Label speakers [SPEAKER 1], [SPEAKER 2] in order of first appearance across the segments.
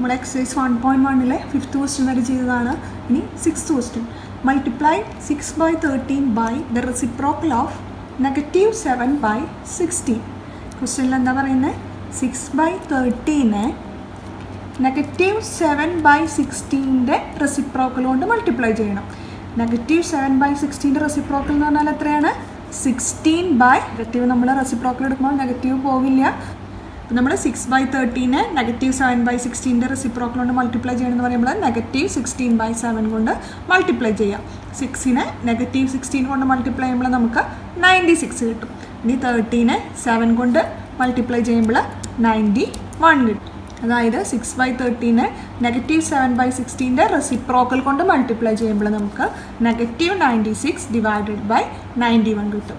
[SPEAKER 1] നമ്മൾ exercise one point വണ്ണിലെ fifth question വരെ ചെയ്തതാണ്. ഇനി sixth question multiply six by thirteen by the reciprocal of negative seven by sixteen ക്വസ്റ്റ്യനിൽ എന്താ പറയുന്നത് സിക്സ് ബൈ തേർട്ടീനെ നെഗറ്റീവ് സെവൻ ബൈ സിക്സ്റ്റീന്റെ റെസിപ്രോക്കൽ കൊണ്ട് മൾട്ടിപ്ലൈ ചെയ്യണം. നെഗറ്റീവ് സെവൻ ബൈ സിക്സ്റ്റീന്റെ റെസിപ്രോക്കൽ എന്ന് പറഞ്ഞാൽ എത്രയാണ്? സിക്സ്റ്റീൻ ബൈ നെഗറ്റീവ് നമ്മൾ റെസിപ്രോക്കൽ എടുക്കുമ്പോൾ നെഗറ്റീവ് പോവില്ല. നമ്മൾ സിക്സ് ബൈ തേർട്ടീനെ നെഗറ്റീവ് സെവൻ ബൈ സിക്സ്റ്റീന്റെ റെസിപ്രോക്കൽ കൊണ്ട് മൾട്ടിപ്ലൈ ചെയ്യണമെന്ന് പറയുമ്പോൾ നെഗറ്റീവ് സിക്സ്റ്റീൻ ബൈ സെവൻ കൊണ്ട് മൾട്ടിപ്ലൈ ചെയ്യാം. സിക്സിനെ നെഗറ്റീവ് സിക്സ്റ്റീൻ കൊണ്ട് മൾട്ടിപ്ലൈ ചെയ്യുമ്പോൾ നമുക്ക് നയന്റി സിക്സ് കിട്ടും. ഇനി തേർട്ടീനെ സെവൻ കൊണ്ട് മൾട്ടിപ്ലൈ ചെയ്യുമ്പോൾ നയന്റി വൺ കിട്ടും. അതായത് സിക്സ് ബൈ തേർട്ടീനെ നെഗറ്റീവ് സെവൻ ബൈ സിക്സ്റ്റീന്റെ റെസിപ്രോക്കൽ കൊണ്ട് മൾട്ടിപ്ലൈ ചെയ്യുമ്പോൾ നമുക്ക് negative ninety six divided by ninety one കിട്ടും.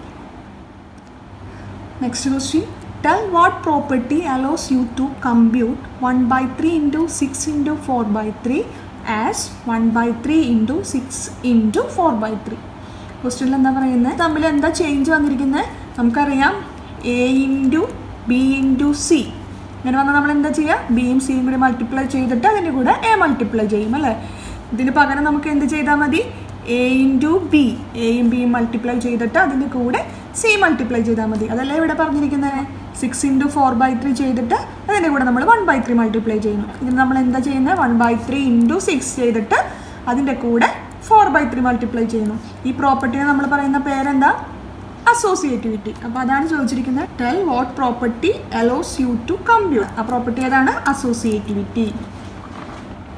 [SPEAKER 1] Next question tell what property allows you to compute one by three into six into four by three as one by three into six into four by three ക്വസ്റ്റ്യനിൽ എന്താ പറയുന്നത് തമ്മിൽ എന്താ change വന്നിരിക്കുന്നത് നമുക്കറിയാം A into B into C ഇങ്ങനെ വന്നാൽ നമ്മൾ എന്താ ചെയ്യുക? ബിയും സിയും കൂടി മൾട്ടിപ്ലൈ ചെയ്തിട്ട് അതിന്റെ കൂടെ എ മൾട്ടിപ്ലൈ ചെയ്യും അല്ലേ? ഇതിന് പകരം നമുക്ക് എന്ത് ചെയ്താൽ മതി? എ ഇന്റു ബി എയും ബിയും മൾട്ടിപ്ലൈ ചെയ്തിട്ട് അതിന്റെ കൂടെ സി മൾട്ടിപ്ലൈ ചെയ്താൽ മതി. അതല്ലേ ഇവിടെ പറഞ്ഞിരിക്കുന്നത് six into four by three ചെയ്തിട്ട് അതിന്റെ കൂടെ നമ്മൾ വൺ ബൈ ത്രീ മൾട്ടിപ്ലൈ ചെയ്യുന്നു. ഇതിന് നമ്മൾ എന്താ ചെയ്യുന്നത്? One by three into six ചെയ്തിട്ട് അതിന്റെ കൂടെ ഫോർ ബൈ ത്രീ മൾട്ടിപ്ലൈ ചെയ്യുന്നു. ഈ പ്രോപ്പർട്ടിനെ നമ്മൾ പറയുന്ന പേരെന്താ? അസോസിയേറ്റിവിറ്റി അപ്പോൾ അതാണ് ചോദിച്ചിരിക്കുന്നത്. Tell what property allows you to compute ആ പ്രോപ്പർട്ടി ഏതാണ്? Associativity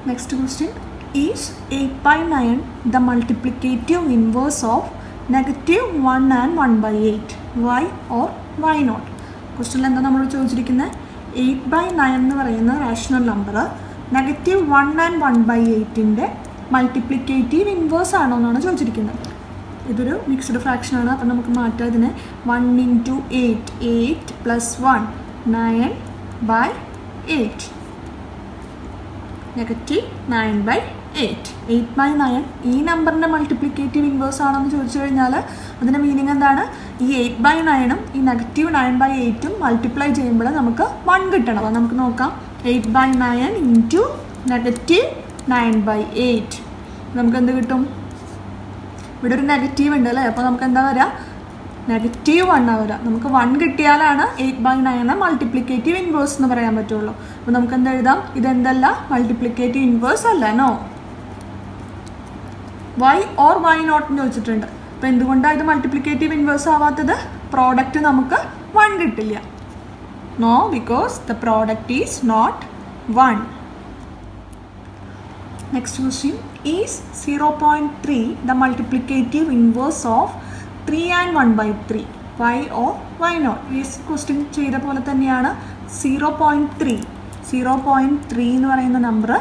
[SPEAKER 1] next question is eight by nine the multiplicative inverse of negative one and one by eight why or why not ക്വസ്റ്റ്യനിൽ എന്താ നമ്മൾ ചോദിച്ചിരിക്കുന്നത് എയ്റ്റ് ബൈ നയൻ എന്ന് പറയുന്ന rational number negative one and one by എയ്റ്റിന്റെ multiplicative inverse ആണോ എന്നാണ് ചോദിച്ചിരിക്കുന്നത് ഇതൊരു മിക്സ്ഡ് ഫ്രാക്ഷൻ ആണ്. അപ്പം നമുക്ക് മാറ്റാം ഇതിനെ. One into eight eight plus one nine by eight negative nine by eight eight by nine ഈ നമ്പറിന്റെ മൾട്ടിപ്ലിക്കേറ്റീവ് ഇൻവേഴ്സ് ആണോ എന്ന് ചോദിച്ചു കഴിഞ്ഞാൽ അതിന്റെ മീനിങ് എന്താണ്? ഈ എയ്റ്റ് ബൈ നയനും ഈ നെഗറ്റീവ് നയൻ ബൈ എയ്റ്റും മൾട്ടിപ്ലൈ ചെയ്യുമ്പോൾ നമുക്ക് വൺ കിട്ടണം. അപ്പോൾ നമുക്ക് നോക്കാം. Eight by nine into negative nine by eight നമുക്ക് എന്ത് കിട്ടും? ഇവിടെ ഒരു നെഗറ്റീവ് ഉണ്ട് അല്ലേ? അപ്പോൾ നമുക്ക് എന്താ വരിക നെഗറ്റീവ് വൺ ആണ് വരിക നമുക്ക് one കിട്ടിയാലാണ് eight by nine multiplicative inverse എന്ന് പറയാൻ പറ്റുള്ളൂ. അപ്പോൾ നമുക്ക് എന്താ എഴുതാം? ഇതെന്തല്ല? മൾട്ടിപ്ലിക്കേറ്റീവ് ഇൻവേഴ്സ് അല്ല വൈ ഓർ വൈ നോട്ട് എന്ന് ചോദിച്ചിട്ടുണ്ട്. അപ്പോൾ എന്തുകൊണ്ടാണ് ഇത് മൾട്ടിപ്ലിക്കേറ്റീവ് ഇൻവേഴ്സ് ആവാത്തത്? പ്രോഡക്റ്റ് നമുക്ക് വൺ കിട്ടില്ല. No because the product is not one next question is zero point three the multiplicative inverse of three and one by three why or why not ഈ question ചെയ്ത പോലെ തന്നെയാണ്. Zero point three zero point three എന്ന് പറയുന്ന number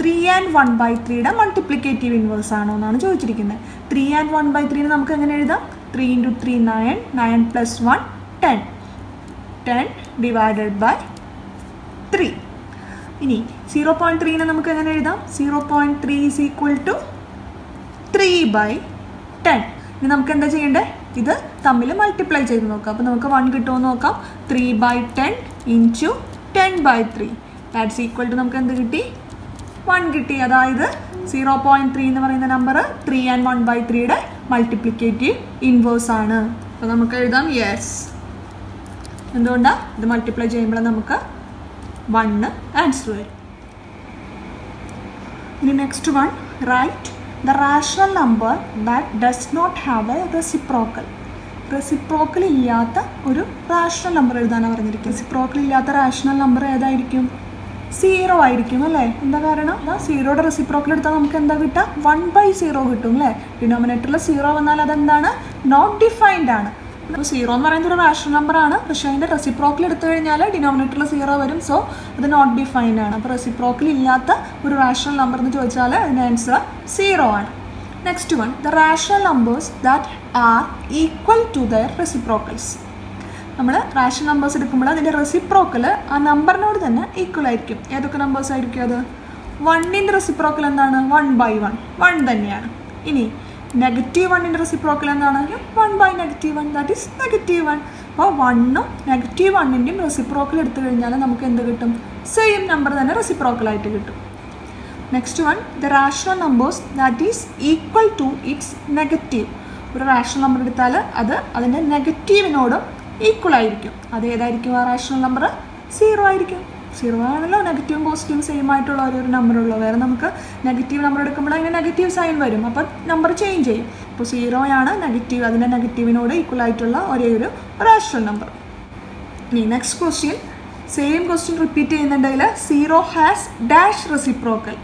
[SPEAKER 1] three and one by ത്രീയുടെ multiplicative inverse ആണോ എന്നാണ് ചോദിച്ചിരിക്കുന്നത്. ത്രീ ആൻഡ് വൺ ബൈ ത്രീനെ നമുക്ക് എങ്ങനെ എഴുതാം? Three into three nine nine plus one ten ten divided by three ഇനി സീറോ പോയിന്റ് ത്രീനെ നമുക്ക് എങ്ങനെ എഴുതാം? Zero point three is equal to three by ten ഇനി നമുക്ക് എന്താ ചെയ്യേണ്ടത് ഇത് തമ്മിൽ മൾട്ടിപ്ലൈ ചെയ്ത് നോക്കാം. അപ്പോൾ നമുക്ക് വൺ കിട്ടുമോ നോക്കാം. Three by ten into ten by three that's equal to നമുക്ക് എന്ത് കിട്ടി? വൺ കിട്ടി. അതായത് സീറോ പോയിന്റ് ത്രീ എന്ന് പറയുന്ന number three and one by ത്രീയുടെ മൾട്ടിപ്ലിക്കേറ്റീവ് ഇൻവേഴ്സ് ആണ്. അപ്പോൾ നമുക്ക് എഴുതാം. യെസ് എന്തുകൊണ്ടാണ് ഇത് മൾട്ടിപ്ലൈ ചെയ്യുമ്പോൾ നമുക്ക് വണ്ണ് ആൻസർ വരും. ഇനി next one write the rational number that does not have a reciprocal reciprocal ഇല്ലാത്ത ഒരു റാഷണൽ നമ്പർ എഴുതാനാണ് പറഞ്ഞിരിക്കുന്നത്. റെസിപ്രോക്കൽ ഇല്ലാത്ത റാഷണൽ നമ്പർ ഏതായിരിക്കും? സീറോ ആയിരിക്കും അല്ലേ? എന്താ കാരണം? ആ സീറോയുടെ റെസിപ്രോക്കൽ എടുത്താൽ നമുക്ക് എന്താ കിട്ടുക? വൺ ബൈ സീറോ കിട്ടും അല്ലേ? ഡിനോമിനേറ്ററിൽ സീറോ വന്നാൽ അതെന്താണ്? നോട്ട് ഡിഫൈൻഡ് ആണ്. അപ്പോൾ സീറോ എന്ന് പറയുന്നത് ഒരു റാഷണൽ ആണ്. പക്ഷേ അതിന്റെ റെസിപ്രോക്കൽ എടുത്തു കഴിഞ്ഞാൽ ഡിനോമിനേറ്ററിൽ സീറോ വരും. സോ അത് നോട്ട് ഡിഫൈൻഡ് ആണ്. അപ്പോൾ റെസിപ്രോക്കൽ ഇല്ലാത്ത ഒരു റാഷണൽ നമ്പർ എന്ന് ചോദിച്ചാൽ അതിന്റെ ആൻസർ സീറോ ആണ്. Next one the rational numbers that are equal to their reciprocals നമ്മൾ റാഷണൽ നമ്പേഴ്സ് എടുക്കുമ്പോൾ അതിന്റെ റെസിപ്രോക്കൽ ആ നമ്പറിനോട് തന്നെ ഈക്വൽ ആയിരിക്കും. ഏതൊക്കെ നമ്പേഴ്സ് ആയിരിക്കും അത്? വണ്ണിന്റെ റെസിപ്രോക്കൽ എന്താണ്? വൺ ബൈ വൺ വൺ തന്നെയാണ്. ഇനി നെഗറ്റീവ് വണ്ണിന്റെ റെസിപ്രോക്കൽ എന്താണ് one by negative one that is negative one അപ്പോൾ വണ്ണും നെഗറ്റീവ് വണ്ണിന്റെയും റെസിപ്രോക്കൽ എടുത്തു കഴിഞ്ഞാൽ നമുക്ക് എന്ത് കിട്ടും? സെയിം നമ്പർ തന്നെ റെസിപ്രോക്കലായിട്ട് കിട്ടും. Next one the rational numbers that is equal to its negative ഒരു റാഷണൽ നമ്പർ എടുത്താൽ അത് അതിന്റെ നെഗറ്റീവിനോടും ഈക്വൽ ആയിരിക്കും. അത് ഏതായിരിക്കും? ആ റാഷണൽ നമ്പർ സീറോ ആയിരിക്കും. സീറോ ആണല്ലോ നെഗറ്റീവും പോസിറ്റീവും സെയിം ആയിട്ടുള്ള ഒരു ഒരു നമ്പർ ഉള്ളൂ. വേറെ നമുക്ക് നെഗറ്റീവ് നമ്പർ എടുക്കുമ്പോൾ അതിന് നെഗറ്റീവ് സൈൻ വരും. അപ്പോൾ നമ്പർ ചേഞ്ച് ചെയ്യും. അപ്പോൾ ആണ് നെഗറ്റീവ് അതിന്റെ നെഗറ്റീവിനോട് ഈക്വൽ ആയിട്ടുള്ള ഒരേ ഒരു റാഷണൽ നമ്പർ ഇനി next question same question repeat ചെയ്യുന്നുണ്ടെങ്കിൽ സീറോ ഹാസ് ഡാഷ് റെസിപ്രോക്കൽ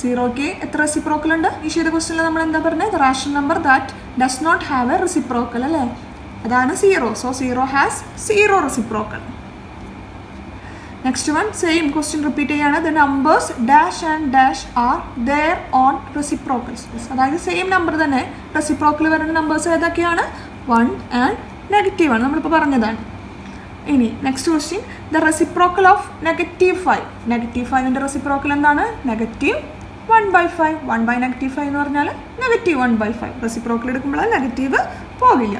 [SPEAKER 1] സീറോക്ക് എത്ര റെസിപ്രോക്കൽ ഉണ്ട്? ഈ ചെയ്ത ക്വസ്റ്റ്യനിൽ നമ്മൾ എന്താ പറഞ്ഞത്? Rational number that does not have a reciprocal അല്ലേ? അതാണ് zero so zero has zero reciprocal next one same question repeat ചെയ്യാണ്. The numbers dash and dash are their own reciprocals അതായത് സെയിം നമ്പർ തന്നെ റെസിപ്രോക്കൽ വരുന്ന numbers ഏതൊക്കെയാണ്? One and negative ആണ്. നമ്മളിപ്പോൾ പറഞ്ഞതാണ്. ഇനി next question the reciprocal of negative five negative ഫൈവിന്റെ reciprocal എന്താണ്? Negative one by five one by negative five എന്ന് പറഞ്ഞാൽ negative one by five reciprocal എടുക്കുമ്പോൾ നെഗറ്റീവ് പോകില്ല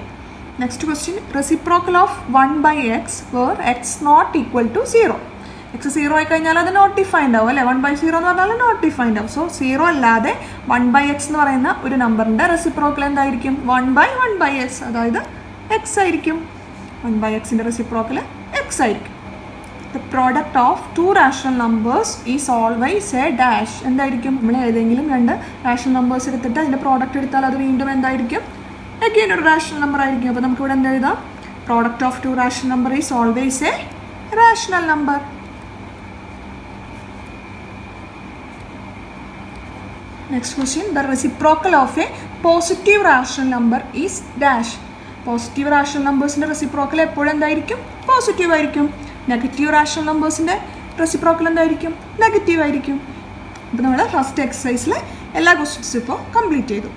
[SPEAKER 1] next question reciprocal of one by x where x not equal to zero x zero ആയി കഴിഞ്ഞാൽ അത് not defined ആവും അല്ലേ? One by zero എന്ന് പറഞ്ഞാൽ നോട്ട് ഡിഫൈൻഡ് ആവും സോ സീറോ അല്ലാതെ വൺ ബൈ എക്സ് എന്ന് പറയുന്ന ഒരു നമ്പറിന്റെ റെസിപ്രോക്കൽ എന്തായിരിക്കും? One by one by x അതായത് എക്സ് ആയിരിക്കും. വൺ ബൈ എക്സിന്റെ റെസിപ്രോക്കൽ എക്സ് ആയിരിക്കും. The product of two rational numbers is always a dash എന്തായിരിക്കും? നമ്മൾ ഏതെങ്കിലും രണ്ട് റാഷണൽ നമ്പേഴ്സ് എടുത്തിട്ട് അതിന്റെ പ്രോഡക്റ്റ് എടുത്താൽ അത് വീണ്ടും എന്തായിരിക്കും? അഗെയിൻ ഒരു റാഷണൽ നമ്പർ ആയിരിക്കും. അപ്പോൾ നമുക്ക് ഇവിടെ എന്താ എഴുതാം? Product of two rational number is always a rational number next question the reciprocal of a positive rational number is dash positive rational നമ്പേഴ്സിന്റെ reciprocal എപ്പോഴും എന്തായിരിക്കും? പോസിറ്റീവ് ആയിരിക്കും. നെഗറ്റീവ് റാഷണൽ നമ്പേഴ്സിന്റെ റെസിപ്രോക്കൽ എന്തായിരിക്കും? നെഗറ്റീവ് ആയിരിക്കും. അപ്പോൾ നമ്മൾ ഫസ്റ്റ് എക്സസൈസിൽ എല്ലാ ക്വസ്റ്റ്യൻസും ഇപ്പോൾ കംപ്ലീറ്റ് ചെയ്തു.